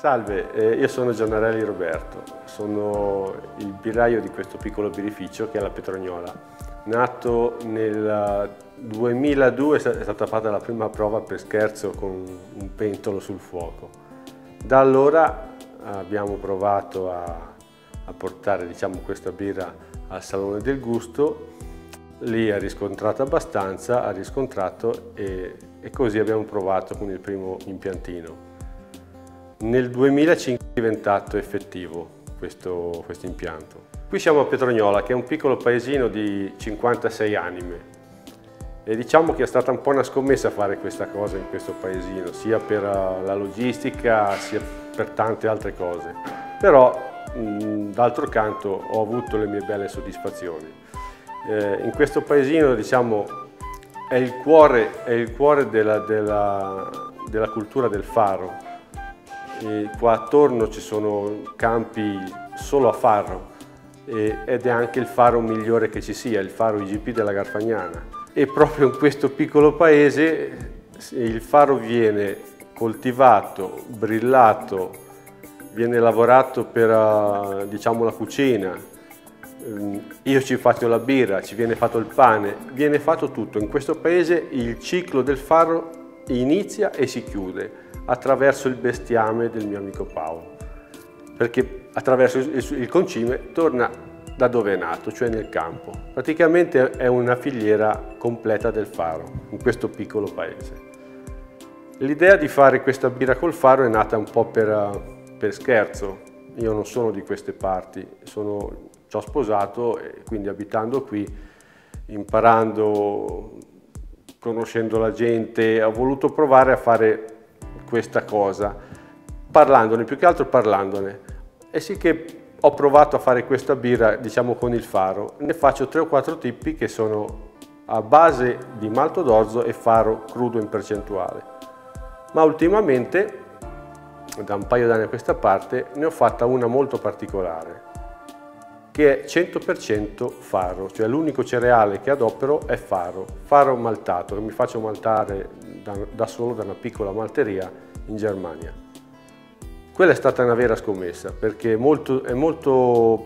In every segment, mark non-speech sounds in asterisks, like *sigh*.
Salve, eh, io sono Giannarelli Roberto, sono il birraio di questo piccolo birrificio che è la Petrognola. Nato nel 2002 è stata fatta la prima prova per scherzo con un pentolo sul fuoco. Da allora abbiamo provato a, a portare diciamo, questa birra al Salone del Gusto, lì ha riscontrato abbastanza, ha riscontrato e, e così abbiamo provato con il primo impiantino. Nel 2005 è diventato effettivo questo, questo impianto. Qui siamo a Petrognola, che è un piccolo paesino di 56 anime. E diciamo che è stata un po' una scommessa fare questa cosa in questo paesino, sia per eh, la logistica, sia per tante altre cose. Però, d'altro canto, ho avuto le mie belle soddisfazioni. Eh, in questo paesino, diciamo, è il cuore, è il cuore della, della, della cultura del faro, e qua attorno ci sono campi solo a faro ed è anche il faro migliore che ci sia, il faro IGP della Garfagnana. E proprio in questo piccolo paese il faro viene coltivato, brillato, viene lavorato per eh, diciamo, la cucina, ehm, io ci faccio la birra, ci viene fatto il pane, viene fatto tutto. In questo paese il ciclo del faro inizia e si chiude attraverso il bestiame del mio amico Paolo, perché attraverso il concime torna da dove è nato, cioè nel campo. Praticamente è una filiera completa del faro, in questo piccolo paese. L'idea di fare questa birra col faro è nata un po' per, per scherzo. Io non sono di queste parti, sono, ci ho sposato e quindi abitando qui, imparando, conoscendo la gente, ho voluto provare a fare questa cosa, parlandone, più che altro parlandone. E sì che ho provato a fare questa birra, diciamo con il faro. Ne faccio tre o quattro tipi che sono a base di malto d'orzo e faro crudo in percentuale. Ma ultimamente, da un paio d'anni a questa parte, ne ho fatta una molto particolare, che è 100% faro, cioè l'unico cereale che adopero è faro, faro maltato, che mi faccio maltare da, da solo da una piccola malteria in Germania. Quella è stata una vera scommessa perché molto, è molto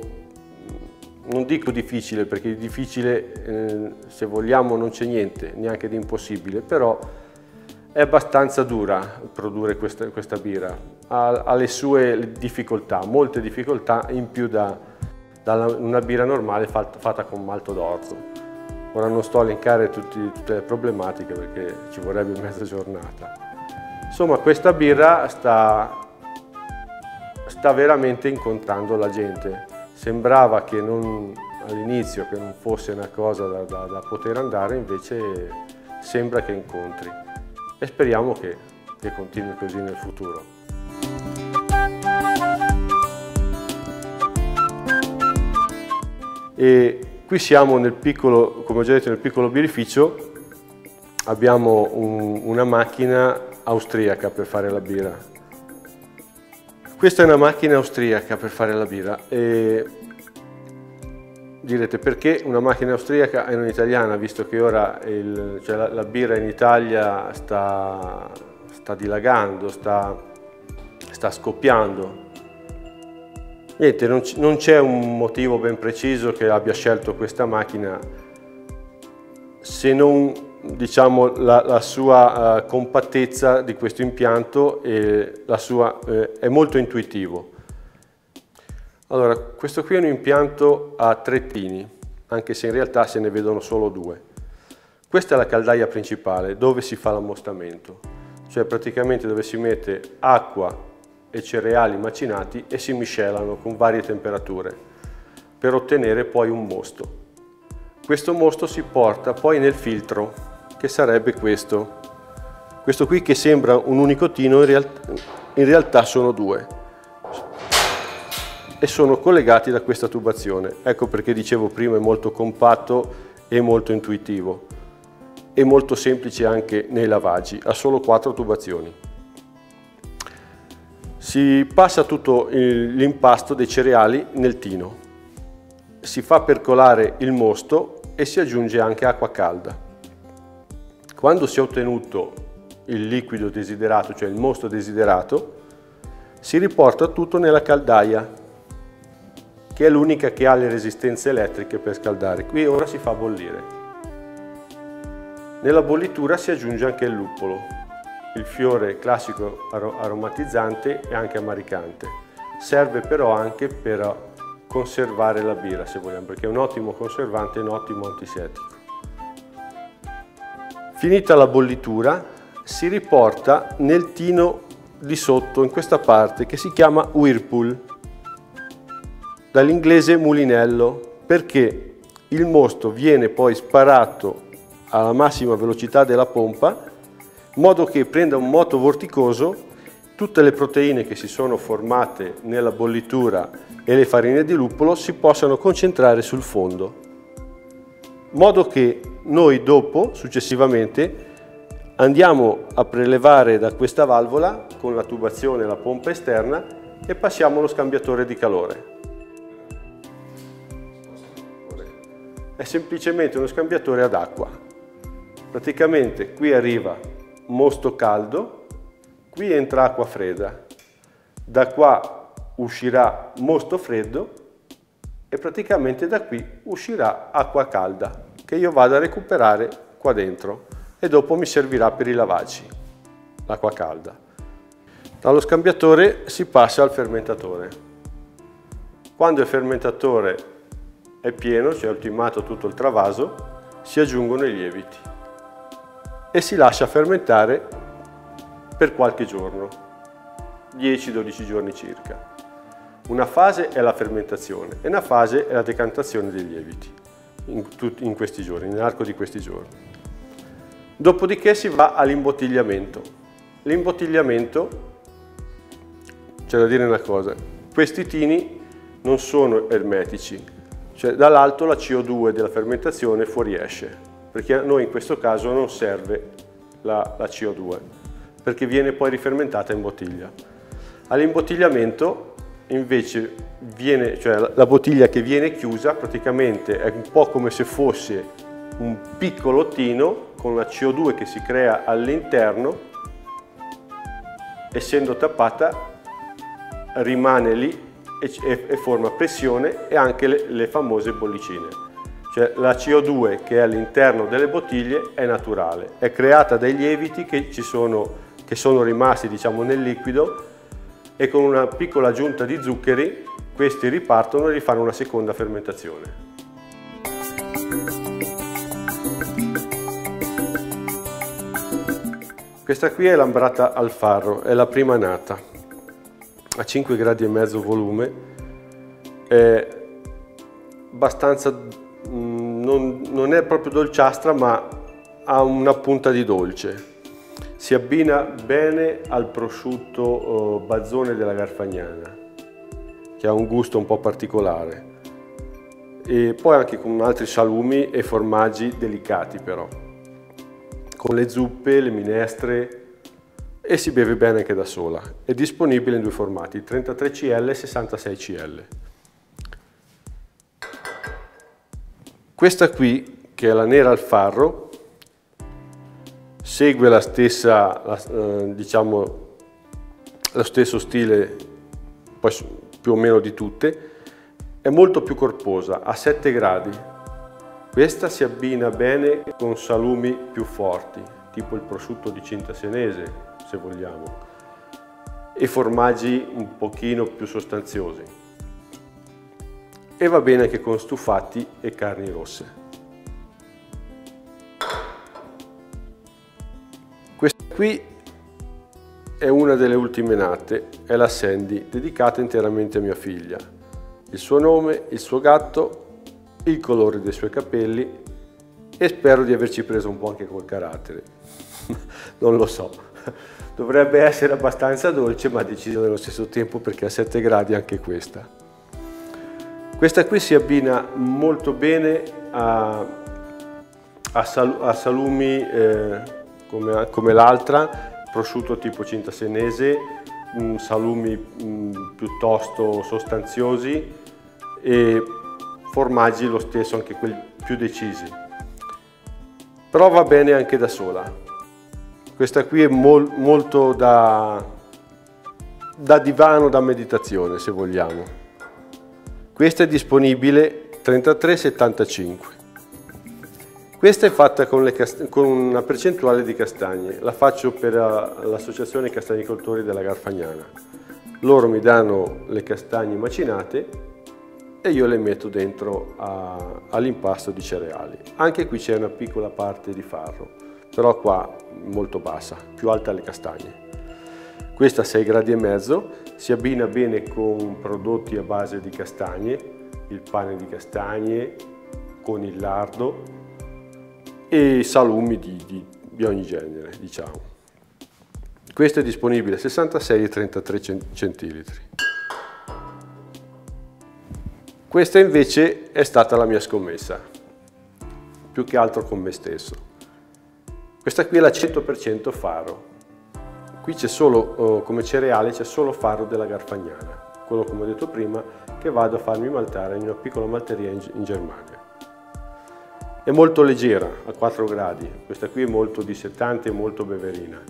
non dico difficile perché difficile eh, se vogliamo non c'è niente, neanche di impossibile, però è abbastanza dura produrre questa, questa birra, ha, ha, le sue difficoltà, molte difficoltà in più da, da una birra normale fatta, fatta con malto d'orzo. Ora non sto a elencare tutti, tutte le problematiche perché ci vorrebbe mezza giornata. Insomma, questa birra sta, sta veramente incontrando la gente. Sembrava che all'inizio che non fosse una cosa da, da, da, poter andare, invece sembra che incontri. E speriamo che, che continui così nel futuro. E Qui siamo nel piccolo, come ho già detto, nel piccolo birrificio, abbiamo un, una macchina austriaca per fare la birra. Questa è una macchina austriaca per fare la birra. E direte perché una macchina austriaca e non italiana, visto che ora il, cioè la, la, birra in Italia sta, sta dilagando, sta, sta scoppiando Niente, non c'è un motivo ben preciso che abbia scelto questa macchina se non diciamo, la, la sua uh, compattezza di questo impianto e la sua, eh, è molto intuitivo. Allora, questo qui è un impianto a tre pini, anche se in realtà se ne vedono solo due. Questa è la caldaia principale dove si fa l'ammostamento, cioè praticamente dove si mette acqua e cereali macinati e si miscelano con varie temperature per ottenere poi un mosto. Questo mosto si porta poi nel filtro che sarebbe questo. Questo qui che sembra un unico tino in, real in realtà sono due e sono collegati da questa tubazione. Ecco perché dicevo prima è molto compatto e molto intuitivo e molto semplice anche nei lavaggi, ha solo quattro tubazioni. Si passa tutto l'impasto dei cereali nel tino, si fa percolare il mosto e si aggiunge anche acqua calda. Quando si è ottenuto il liquido desiderato, cioè il mosto desiderato, si riporta tutto nella caldaia, che è l'unica che ha le resistenze elettriche per scaldare. Qui ora si fa bollire. Nella bollitura si aggiunge anche il luppolo, il fiore classico aromatizzante e anche amaricante. Serve però anche per conservare la birra se vogliamo, perché è un ottimo conservante e un ottimo antisetico. Finita la bollitura si riporta nel tino di sotto, in questa parte, che si chiama Whirlpool, dall'inglese mulinello, perché il mosto viene poi sparato alla massima velocità della pompa, in modo che prenda un moto vorticoso, tutte le proteine che si sono formate nella bollitura e le farine di luppolo si possano concentrare sul fondo, in modo che noi dopo, successivamente, Andiamo a prelevare da questa valvola con la tubazione la pompa esterna e passiamo lo scambiatore di calore. È semplicemente uno scambiatore ad acqua. Praticamente qui arriva mosto caldo, qui entra acqua fredda, da qua uscirà mosto freddo e praticamente da qui uscirà acqua calda che io vado a recuperare qua dentro e dopo mi servirà per i lavaggi, l'acqua calda. Dallo scambiatore si passa al fermentatore. Quando il fermentatore è pieno, cioè ultimato tutto il travaso, si aggiungono i lieviti e si lascia fermentare per qualche giorno, 10-12 giorni circa. Una fase è la fermentazione e una fase è la decantazione dei lieviti in, in questi giorni, nell'arco di questi giorni. Dopodiché si va all'imbottigliamento. L'imbottigliamento, c'è da dire una cosa, questi tini non sono ermetici, cioè dall'alto la CO2 della fermentazione fuoriesce, perché a noi in questo caso non serve la, la CO2, perché viene poi rifermentata in bottiglia. All'imbottigliamento invece viene, cioè la bottiglia che viene chiusa praticamente è un po' come se fosse un piccolo tino con la CO2 che si crea all'interno, essendo tappata rimane lì e, e, forma pressione e anche le, le famose bollicine. Cioè la CO2 che è all'interno delle bottiglie è naturale, è creata dai lieviti che, sono, che sono rimasti diciamo, nel liquido e con una piccola aggiunta di zuccheri questi ripartono e rifanno una seconda fermentazione. Questa qui è l'ambrata al farro, è la prima nata, a 5 gradi e mezzo volume, è abbastanza, non, non è proprio dolciastra ma ha una punta di dolce. Si abbina bene al prosciutto oh, bazzone della Garfagnana, che ha un gusto un po' particolare. E poi anche con altri salumi e formaggi delicati però con le zuppe, le minestre e si beve bene anche da sola. È disponibile in due formati, 33cl e 66cl. Questa qui, che è la nera al farro, segue la stessa, la, eh, diciamo, lo stesso stile poi più o meno di tutte, è molto più corposa, a 7 gradi, questa si abbina bene con salumi più forti, tipo il prosciutto di cinta senese, se vogliamo, e formaggi un pochino più sostanziosi. E va bene anche con stufati e carni rosse. Questa qui è una delle ultime nate, è la Sandy, dedicata interamente a mia figlia. Il suo nome, il suo gatto il colore dei suoi capelli e spero di averci preso un po' anche col carattere. *laughs* non lo so. Dovrebbe essere abbastanza dolce ma decisa nello stesso tempo perché a 7 gradi anche questa. Questa qui si abbina molto bene a, a, sal, a salumi eh, come, come l'altra, prosciutto tipo cinta senese, mh, salumi mh, piuttosto sostanziosi e formaggi lo stesso, anche quelli più decisi. Però va bene anche da sola. Questa qui è mol, molto da, da divano da meditazione se vogliamo. Questa è disponibile 33,75. Questa è fatta con, con, una percentuale di castagne, la faccio per uh, l'associazione castagnicoltori della Garfagnana. Loro mi danno le castagne macinate e io le metto dentro all'impasto di cereali. Anche qui c'è una piccola parte di farro, però qua molto bassa, più alta le castagne. Questa a 6 gradi e mezzo si abbina bene con prodotti a base di castagne, il pane di castagne con il lardo e salumi di, di, di ogni genere, diciamo. Questo è disponibile 66,33 centilitri. Questa invece è stata la mia scommessa, più che altro con me stesso. Questa qui è la 100% faro, Qui c'è solo, oh, come cereale, c'è solo farro della Garfagnana, quello come ho detto prima, che vado a farmi maltare in una piccola malteria in, Germania. È molto leggera, a 4 gradi, questa qui è molto dissettante e molto beverina.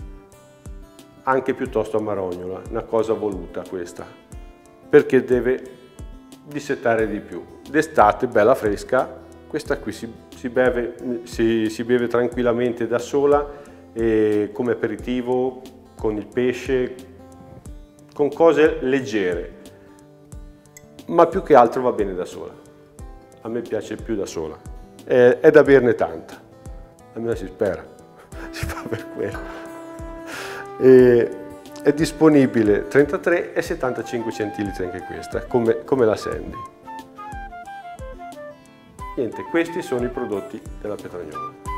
Anche piuttosto amarognola, una cosa voluta questa, perché deve dissettare di più. D'estate, bella fresca, questa qui si, si, beve, si, si beve tranquillamente da sola come aperitivo con il pesce, con cose leggere, ma più che altro va bene da sola. A me piace più da sola, è, è da berne tanta, almeno si spera, *laughs* si fa per quello. E, è disponibile 33 e 75 centilitri anche questa, come, come la Sandy. Niente, questi sono i prodotti della Petragnola.